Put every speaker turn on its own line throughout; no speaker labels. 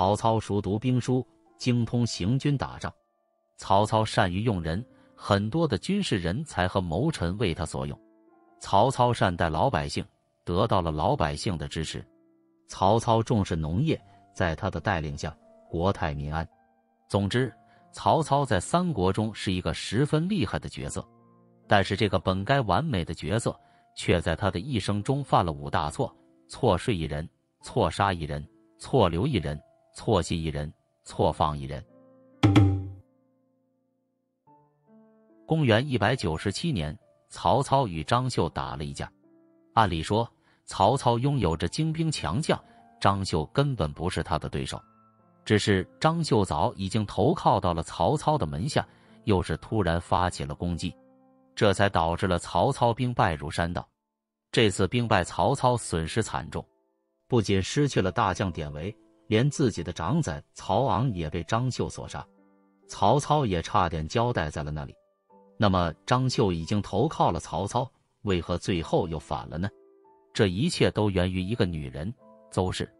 曹操熟读兵书，精通行军打仗。曹操善于用人，很多的军事人才和谋臣为他所用。曹操善待老百姓，得到了老百姓的支持。曹操重视农业，在他的带领下，国泰民安。总之，曹操在三国中是一个十分厉害的角色。但是，这个本该完美的角色，却在他的一生中犯了五大错：错睡一人，错杀一人，错留一人，错信一人，错放一人。公元一百九十七年，曹操与张绣打了一架。按理说，曹操拥有着精兵强将，张绣根本不是他的对手。只是张绣早已经投靠到了曹操的门下，又是突然发起了攻击。这才导致了曹操兵败如山倒。这次兵败，曹操损失惨重，不仅失去了大将典韦，连自己的长子曹昂也被张绣所杀，曹操也差点交代在了那里。那么，张绣已经投靠了曹操，为何最后又反了呢？这一切都源于一个女人——邹氏。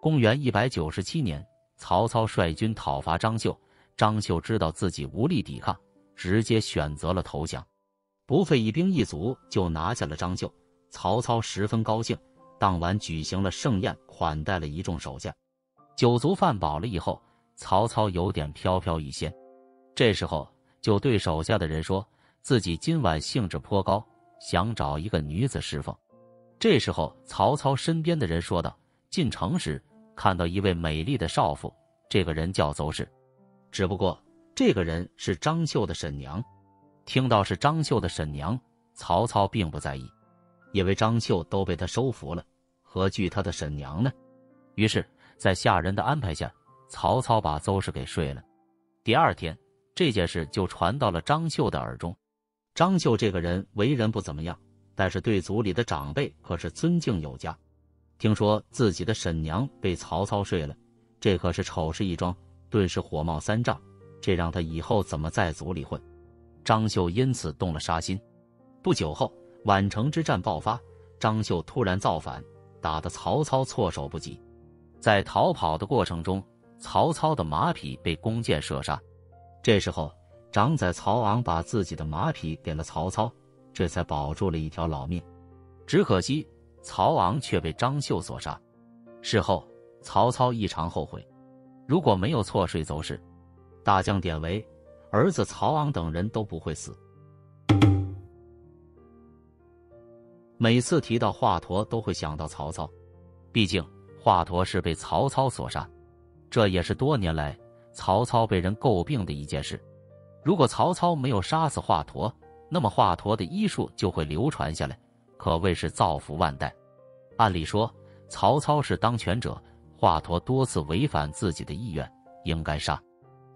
公元一百九十七年，曹操率军讨伐张绣，张绣知道自己无力抵抗，直接选择了投降。不费一兵一卒就拿下了张绣，曹操十分高兴。当晚举行了盛宴，款待了一众手下。酒足饭饱了以后，曹操有点飘飘欲仙，这时候就对手下的人说自己今晚兴致颇高，想找一个女子侍奉。这时候，曹操身边的人说道：“进城时看到一位美丽的少妇，这个人叫邹氏，只不过这个人是张绣的婶娘。”听到是张绣的婶娘，曹操并不在意，因为张绣都被他收服了，何惧他的婶娘呢？于是，在下人的安排下，曹操把邹氏给睡了。第二天，这件事就传到了张绣的耳中。张绣这个人为人不怎么样，但是对族里的长辈可是尊敬有加。听说自己的婶娘被曹操睡了，这可是丑事一桩，顿时火冒三丈，这让他以后怎么在族里混？张绣因此动了杀心。不久后，宛城之战爆发，张绣突然造反，打得曹操措手不及。在逃跑的过程中，曹操的马匹被弓箭射杀。这时候，长子曹昂把自己的马匹给了曹操，这才保住了一条老命。只可惜，曹昂却被张绣所杀。事后，曹操异常后悔，如果没有错睡邹氏，大将典韦。儿子曹昂等人都不会死。每次提到华佗，都会想到曹操，毕竟华佗是被曹操所杀，这也是多年来曹操被人诟病的一件事。如果曹操没有杀死华佗，那么华佗的医术就会流传下来，可谓是造福万代。按理说，曹操是当权者，华佗多次违反自己的意愿，应该杀。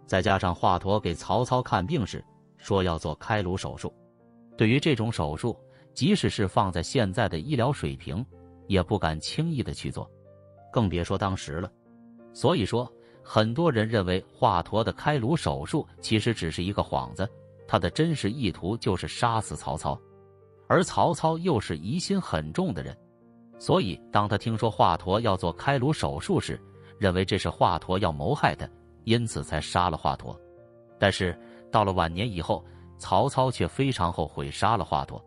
再加上华佗给曹操看病时说要做开颅手术，对于这种手术，即使是放在现在的医疗水平，也不敢轻易的去做，更别说当时了。所以说，很多人认为华佗的开颅手术其实只是一个幌子，他的真实意图就是杀死曹操。而曹操又是疑心很重的人，所以当他听说华佗要做开颅手术时，认为这是华佗要谋害他。因此才杀了华佗，但是到了晚年以后，曹操却非常后悔杀了华佗，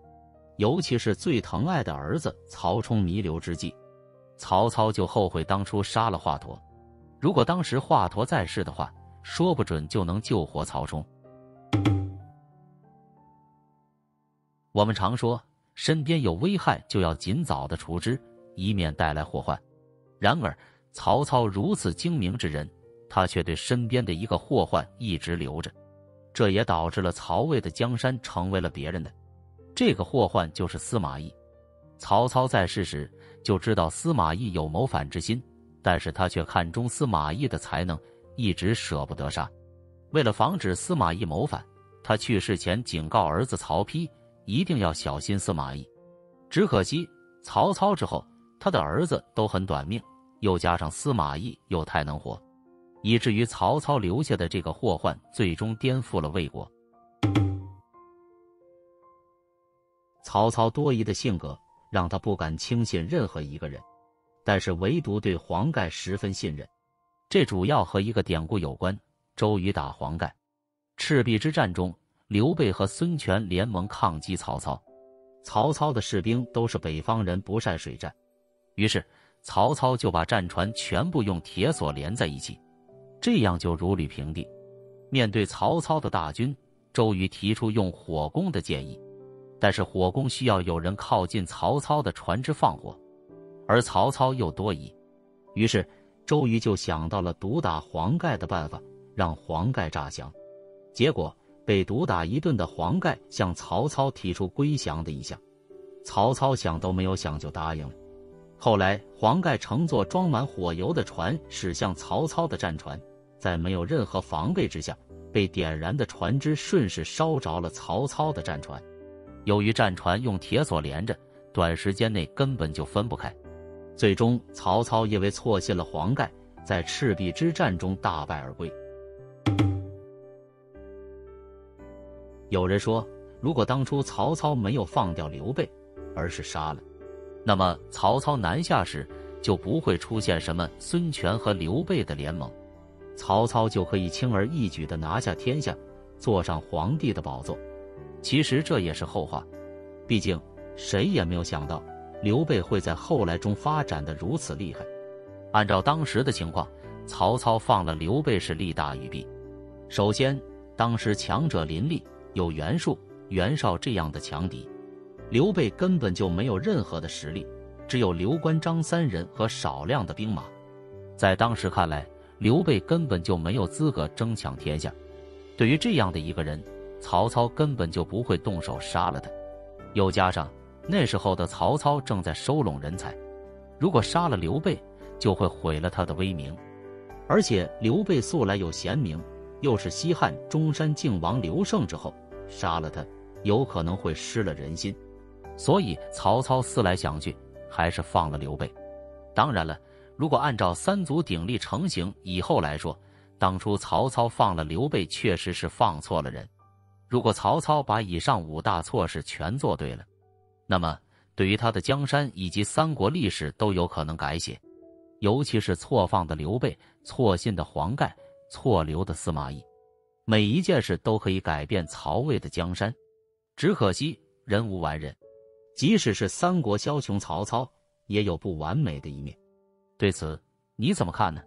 尤其是最疼爱的儿子曹冲弥留之际，曹操就后悔当初杀了华佗。如果当时华佗在世的话，说不准就能救活曹冲。我们常说，身边有危害就要尽早的除之，以免带来祸患。然而，曹操如此精明之人。他却对身边的一个祸患一直留着，这也导致了曹魏的江山成为了别人的。这个祸患就是司马懿。曹操在世时就知道司马懿有谋反之心，但是他却看中司马懿的才能，一直舍不得杀。为了防止司马懿谋反，他去世前警告儿子曹丕一定要小心司马懿。只可惜曹操之后，他的儿子都很短命，又加上司马懿又太能活。以至于曹操留下的这个祸患，最终颠覆了魏国。曹操多疑的性格让他不敢轻信任何一个人，但是唯独对黄盖十分信任。这主要和一个典故有关：周瑜打黄盖。赤壁之战中，刘备和孙权联盟抗击曹操。曹操的士兵都是北方人，不善水战，于是曹操就把战船全部用铁索连在一起，这样就如履平地。面对曹操的大军，周瑜提出用火攻的建议，但是火攻需要有人靠近曹操的船只放火，而曹操又多疑，于是周瑜就想到了毒打黄盖的办法，让黄盖诈降。结果被毒打一顿的黄盖向曹操提出归降的意向，曹操想都没有想就答应了。后来黄盖乘坐装满火油的船驶向曹操的战船，在没有任何防备之下，被点燃的船只顺势烧着了曹操的战船。由于战船用铁索连着，短时间内根本就分不开。最终，曹操因为错信了黄盖，在赤壁之战中大败而归。有人说，如果当初曹操没有放掉刘备，而是杀了，那么曹操南下时就不会出现什么孙权和刘备的联盟，曹操就可以轻而易举地拿下天下，坐上皇帝的宝座。其实这也是后话，毕竟谁也没有想到刘备会在后来中发展的如此厉害。按照当时的情况，曹操放了刘备是利大于弊。首先，当时强者林立。有袁术、袁绍这样的强敌，刘备根本就没有任何的实力，只有刘关张三人和少量的兵马。在当时看来，刘备根本就没有资格争抢天下。对于这样的一个人，曹操根本就不会动手杀了他。又加上那时候的曹操正在收拢人才，如果杀了刘备，就会毁了他的威名。而且刘备素来有贤名，又是西汉中山靖王刘胜之后。杀了他，有可能会失了人心，所以曹操思来想去，还是放了刘备。当然了，如果按照三足鼎立成型以后来说，当初曹操放了刘备，确实是放错了人。如果曹操把以上五大错事全做对了，那么对于他的江山以及三国历史都有可能改写。尤其是错放的刘备、错信的黄盖、错留的司马懿。每一件事都可以改变曹魏的江山，只可惜人无完人，即使是三国枭雄曹操，也有不完美的一面。对此你怎么看呢？